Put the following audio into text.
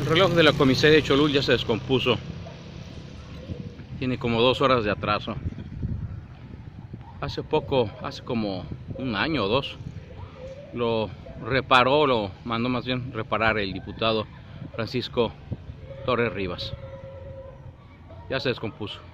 El reloj de la comisaría de Cholul ya se descompuso. Tiene como dos horas de atraso. Hace poco, hace como un año o dos, lo reparó, lo mandó más bien reparar el diputado Francisco Torres Rivas. Ya se descompuso.